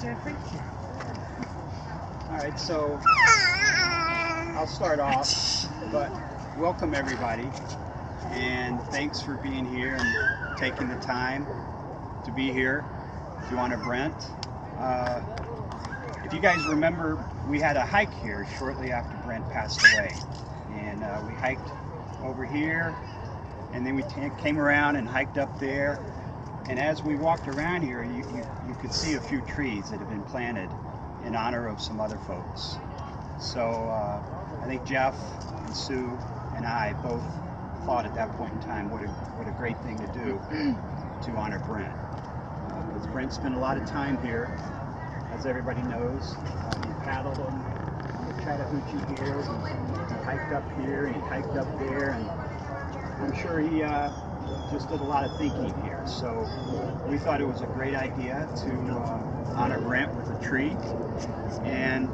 Jeffrey? All right, so I'll start off, but welcome everybody, and thanks for being here and taking the time to be here If you want to Brent. Uh, if you guys remember, we had a hike here shortly after Brent passed away, and uh, we hiked over here, and then we came around and hiked up there. And as we walked around here, you, you, you could see a few trees that have been planted in honor of some other folks. So uh, I think Jeff and Sue and I both thought at that point in time what a, what a great thing to do to honor Brent. Because Brent spent a lot of time here, as everybody knows. Uh, he paddled on, the Chattahoochee here, and he hiked up here, and he hiked up there, and I'm sure he uh, just did a lot of thinking here. So we thought it was a great idea to uh, honor Brent with a tree. And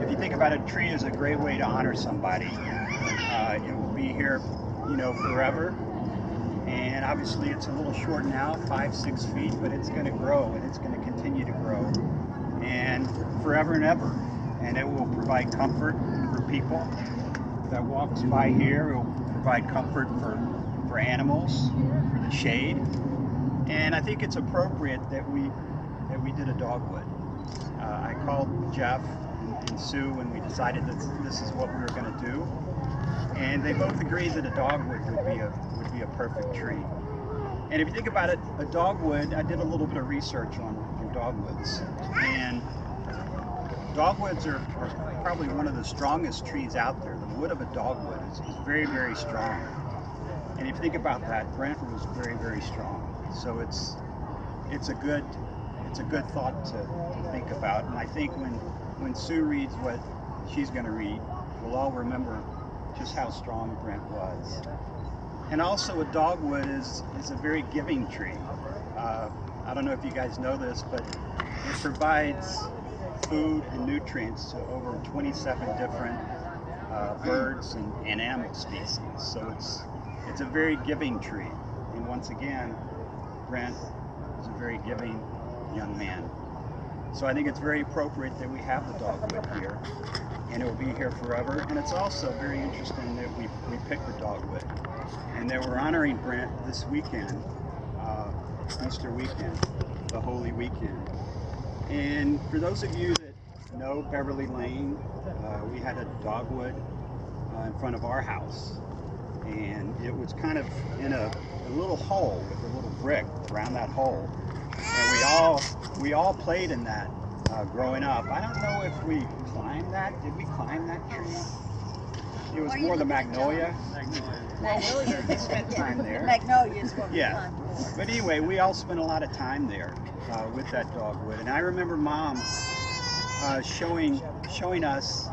if you think about it, a tree is a great way to honor somebody. Uh, it will be here, you know, forever. And obviously it's a little short now, five, six feet, but it's going to grow and it's going to continue to grow. And forever and ever. And it will provide comfort for people that walks by here. It will provide comfort for, for animals, for the shade. And I think it's appropriate that we that we did a dogwood. Uh, I called Jeff and, Sue when we decided that this is what we were going to do, and they both agreed that a dogwood would be a would be a perfect tree. And if you think about it, a dogwood, I did a little bit of research on, on dogwoods, and dogwoods are, are probably one of the strongest trees out there. The wood of a dogwood is, is very, very strong. And if you think about that, Brent was very, very strong. So it's it's a good it's a good thought to, to think about. And I think when when Sue reads what she's going to read, we'll all remember just how strong Brent was. And also, a dogwood is is a very giving tree. Uh, I don't know if you guys know this, but it provides food and nutrients to over 27 different uh, birds and, and animal species. So it's it's a very giving tree. And once again, Brent is a very giving young man. So I think it's very appropriate that we have the dogwood here, and it will be here forever. And it's also very interesting that we, we picked the dogwood, and that we're honoring Brent this weekend, uh, Easter weekend, the Holy Weekend. And for those of you that know Beverly Lane, uh, we had a dogwood uh, in front of our house, and it was kind of in a, a little hole with a little brick around that hole and we all we all played in that uh, growing up. I don't know if we climbed that. Did we climb that tree? It was more the magnolia. Well, William spent time there. Magnolia is what we Yeah. But anyway, we all spent a lot of time there uh, with that dogwood, and I remember Mom uh, showing showing us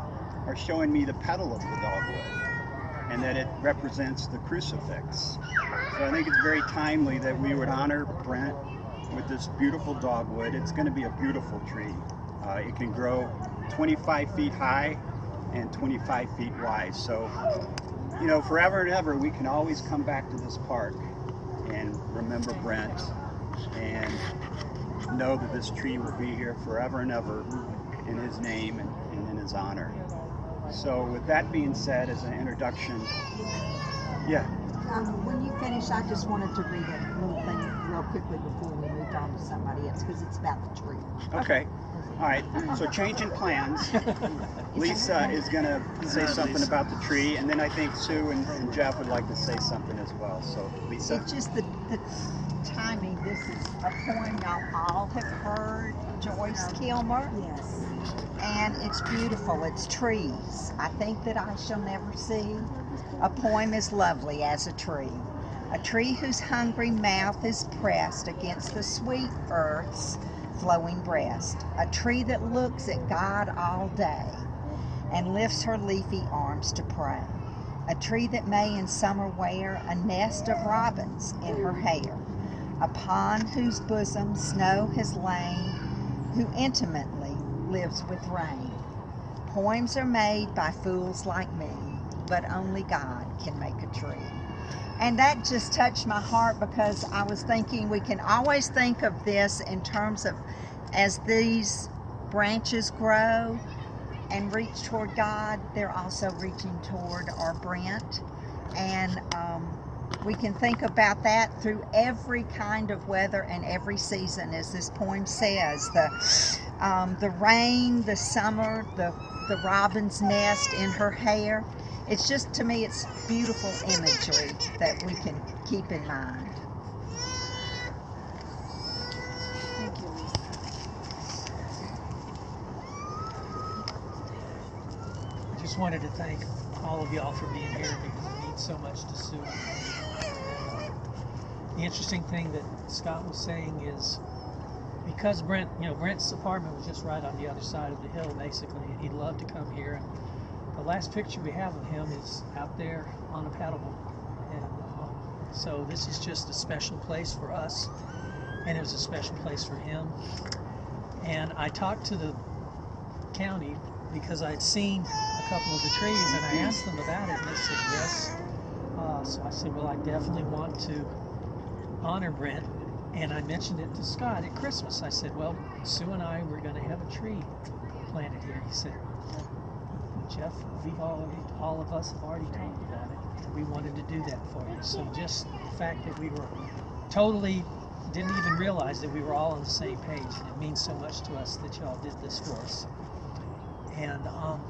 or showing me the petal of the dogwood, and that it represents the crucifix. So I think it's very timely that we would honor Brent with this beautiful dogwood. It's going to be a beautiful tree. Uh, it can grow 25 feet high and 25 feet wide. So, you know, forever and ever, we can always come back to this park and remember Brent and know that this tree will be here forever and ever in his name and, and in his honor. So, with that being said, as an introduction, yeah, Um, when you finish, I just wanted to read a little thing real quickly before we moved on to somebody else because it's about the tree. okay. All right, so changing plans. Lisa is going to say something about the tree, and then I think Sue and, and Jeff would like to say something as well. So, Lisa. It's just the, the timing. This is a poem y'all all have heard, Joyce Kilmer, Yes. and it's beautiful. It's trees. I think that I shall never see. A poem as lovely as a tree. A tree whose hungry mouth is pressed against the sweet earth's flowing breast. A tree that looks at God all day and lifts her leafy arms to pray. A tree that may in summer wear a nest of robins in her hair. Upon whose bosom snow has lain, who intimately lives with rain. Poems are made by fools like me, but only God can make a tree. And that just touched my heart because I was thinking we can always think of this in terms of as these branches grow and reach toward God, they're also reaching toward our Brent. And um, we can think about that through every kind of weather and every season, as this poem says. The um, the rain, the summer, the the robin's nest in her hair. It's just to me, it's beautiful imagery that we can keep in mind. Thank you, Lisa. I just wanted to thank all of y'all for being here because it means so much to Sue. The interesting thing that Scott was saying is because Brent, you know, Brent's apartment was just right on the other side of the hill, basically, and he'd love to come here. And the last picture we have of him is out there on a paddleboard, and um, so this is just a special place for us, and it was a special place for him. And I talked to the county because I'd seen a couple of the trees, and I asked them about it, and they said yes. Uh, so I said, well, I definitely want to honor Brent and I mentioned it to Scott at Christmas. I said, Well, Sue and I were going to have a tree planted here. He said, Jeff, we've already, all of us have already talked about it. We wanted to do that for you. So just the fact that we were totally didn't even realize that we were all on the same page. And it means so much to us that y'all did this for us. And um,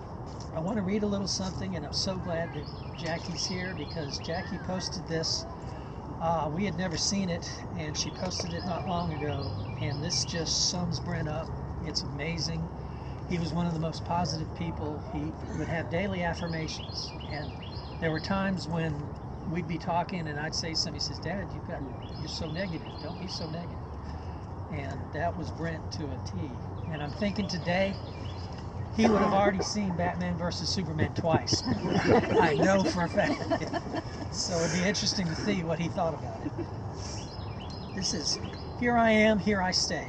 I want to read a little something, and I'm so glad that Jackie's here because Jackie posted this uh, we had never seen it, and she posted it not long ago. And this just sums Brent up. It's amazing. He was one of the most positive people. He would have daily affirmations, and there were times when we'd be talking, and I'd say something. He says, "Dad, you've got you're so negative. Don't be so negative." And that was Brent to a T. And I'm thinking today, he would have already seen Batman versus Superman twice. I know for a fact. so it'd be interesting to see what he thought about it. This is Here I Am, Here I Stay.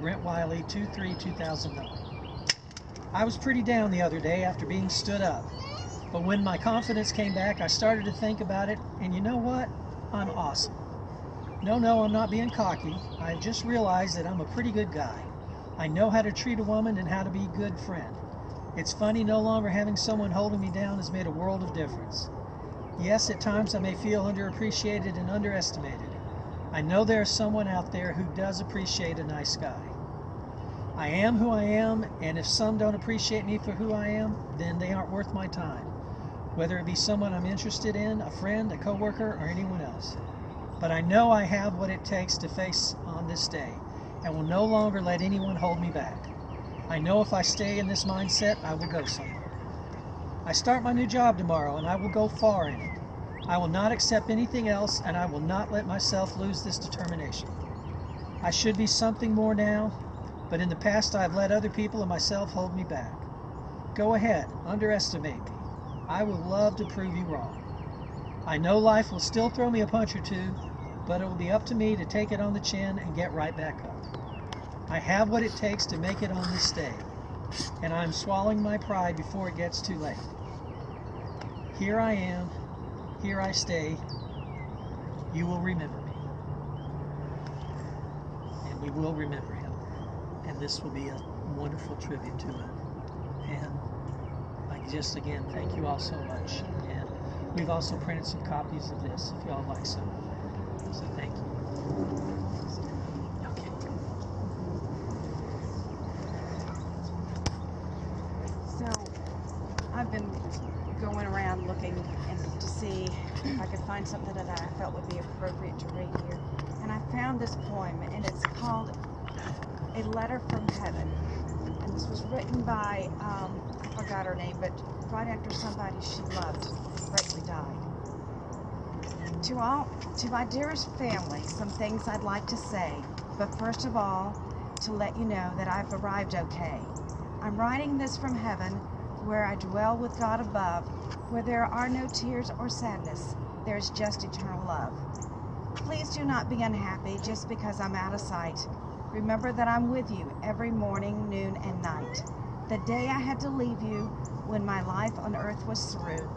Brent Wiley, 2 3 2009. I was pretty down the other day after being stood up. But when my confidence came back, I started to think about it, and you know what? I'm awesome. No, no, I'm not being cocky. I just realized that I'm a pretty good guy. I know how to treat a woman and how to be a good friend. It's funny no longer having someone holding me down has made a world of difference. Yes, at times I may feel underappreciated and underestimated. I know there is someone out there who does appreciate a nice guy. I am who I am, and if some don't appreciate me for who I am, then they aren't worth my time. Whether it be someone I'm interested in, a friend, a coworker, or anyone else. But I know I have what it takes to face on this day and will no longer let anyone hold me back. I know if I stay in this mindset, I will go somewhere. I start my new job tomorrow and I will go far in it. I will not accept anything else and I will not let myself lose this determination. I should be something more now, but in the past I have let other people and myself hold me back. Go ahead, underestimate me. I will love to prove you wrong. I know life will still throw me a punch or two, but it will be up to me to take it on the chin and get right back up. I have what it takes to make it on this day, and I'm swallowing my pride before it gets too late. Here I am, here I stay. You will remember me. And we will remember him. And this will be a wonderful tribute to him. And I just again thank you all so much. And we've also printed some copies of this if y'all like some. So thank you. Okay. So, I've been going around looking and to see if I could find something that I felt would be appropriate to read here. And I found this poem, and it's called A Letter from Heaven. And this was written by, um, I forgot her name, but right after somebody she loved greatly died. To all, to my dearest family, some things I'd like to say, but first of all, to let you know that I've arrived okay. I'm writing this from heaven, where I dwell with God above, where there are no tears or sadness, there is just eternal love. Please do not be unhappy just because I'm out of sight. Remember that I'm with you every morning, noon, and night. The day I had to leave you, when my life on earth was through,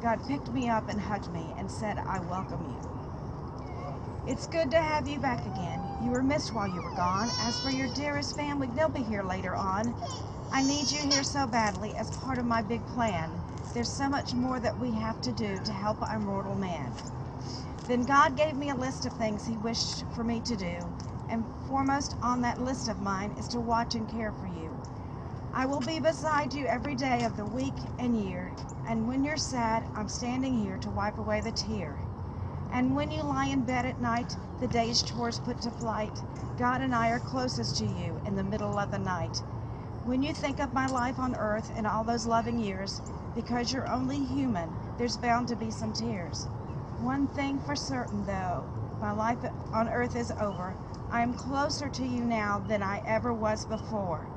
God picked me up and hugged me and said, I welcome you. It's good to have you back again. You were missed while you were gone. As for your dearest family, they'll be here later on. I need you here so badly as part of my big plan. There's so much more that we have to do to help our mortal man. Then God gave me a list of things He wished for me to do, and foremost on that list of mine is to watch and care for you. I will be beside you every day of the week and year, and when you're sad, I'm standing here to wipe away the tear. And when you lie in bed at night, the day's chores put to flight, God and I are closest to you in the middle of the night. When you think of my life on earth and all those loving years, because you're only human, there's bound to be some tears. One thing for certain, though, my life on earth is over. I am closer to you now than I ever was before.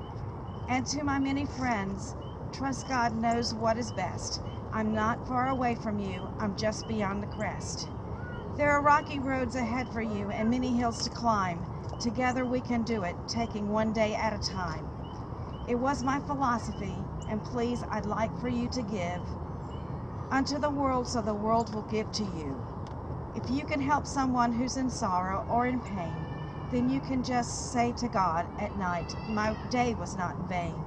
And to my many friends, trust God knows what is best. I'm not far away from you, I'm just beyond the crest. There are rocky roads ahead for you and many hills to climb. Together we can do it, taking one day at a time. It was my philosophy, and please, I'd like for you to give unto the world so the world will give to you. If you can help someone who's in sorrow or in pain, then you can just say to God at night, My day was not in vain.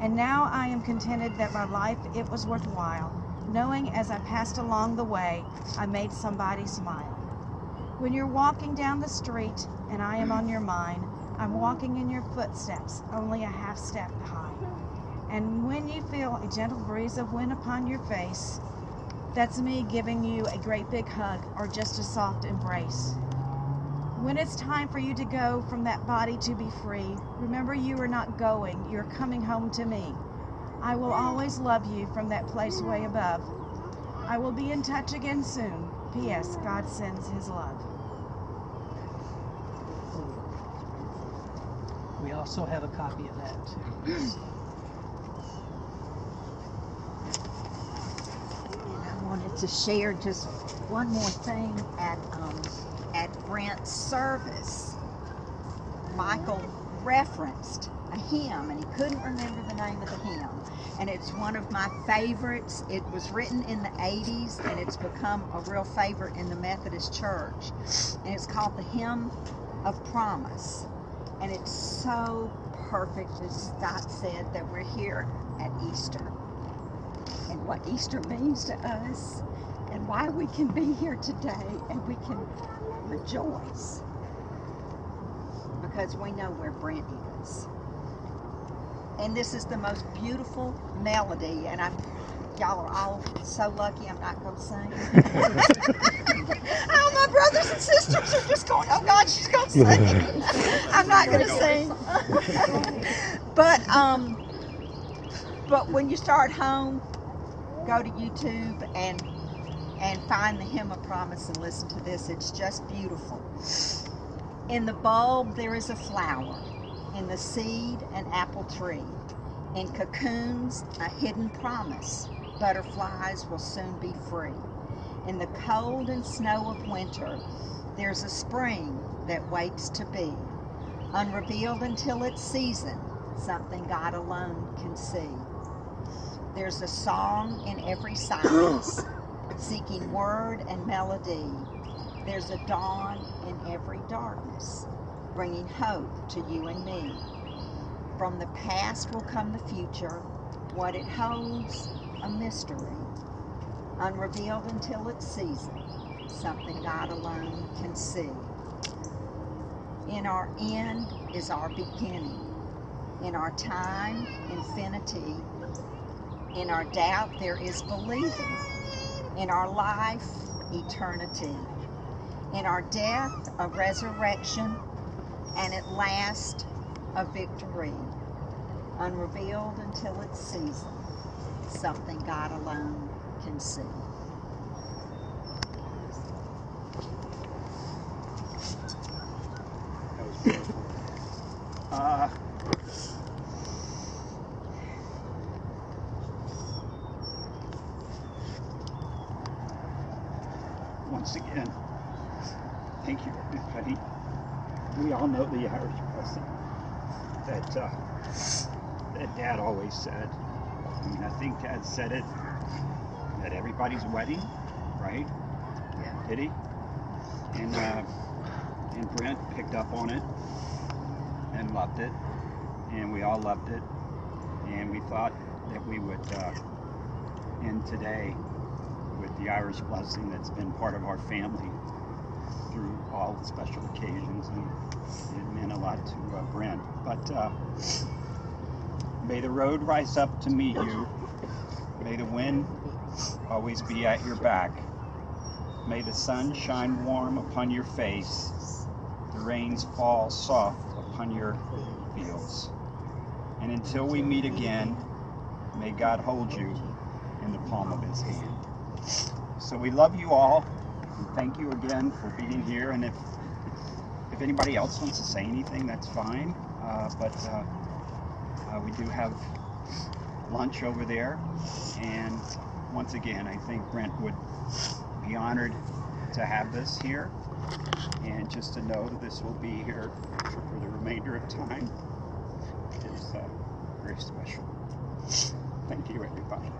And now I am contented that my life it was worthwhile knowing as I passed along the way, I made somebody smile. When you're walking down the street and I am on your mind, I'm walking in your footsteps, only a half step behind. And when you feel a gentle breeze of wind upon your face, that's me giving you a great big hug or just a soft embrace. When it's time for you to go from that body to be free, remember you are not going, you're coming home to me. I will always love you from that place way above. I will be in touch again soon. P.S. God sends his love. We also have a copy of that too. I wanted to share just one more thing at um, Brent's service. Michael referenced a hymn, and he couldn't remember the name of the hymn. And it's one of my favorites. It was written in the 80s, and it's become a real favorite in the Methodist Church. And it's called the Hymn of Promise. And it's so perfect, as Scott said, that we're here at Easter. And what Easter means to us, why we can be here today, and we can rejoice. Because we know where Brent is and this is the most beautiful melody and I'm y'all are all so lucky I'm not gonna sing. oh my brothers and sisters are just going, oh God, she's gonna sing. I'm not gonna sing. but um but when you start home, go to YouTube and and find the hymn of promise and listen to this. It's just beautiful. In the bulb there is a flower in the seed an apple tree. In cocoons a hidden promise. Butterflies will soon be free. In the cold and snow of winter, there's a spring that waits to be. Unrevealed until its season, something God alone can see. There's a song in every silence, seeking word and melody. There's a dawn in every darkness bringing hope to you and me. From the past will come the future, what it holds, a mystery, unrevealed until its season, something God alone can see. In our end is our beginning. In our time, infinity. In our doubt, there is believing. In our life, eternity. In our death, a resurrection and at last a victory, unrevealed until its season, something God alone can see. That was beautiful. Uh, thank you, everybody we all know the Irish blessing that uh, that Dad always said. I mean, I think Dad said it at everybody's wedding, right? Yeah. Did he? And uh, and Brent picked up on it and loved it, and we all loved it, and we thought that we would uh, end today the Irish blessing that's been part of our family through all special occasions, and it meant a lot to uh, Brent. But uh, may the road rise up to meet you. May the wind always be at your back. May the sun shine warm upon your face, the rains fall soft upon your fields. And until we meet again, may God hold you in the palm of his hand. So we love you all, thank you again for being here. And if if anybody else wants to say anything, that's fine. Uh, but uh, uh, we do have lunch over there, and once again, I think Brent would be honored to have this here, and just to know that this will be here for the remainder of time is uh, very special. Thank you, everybody.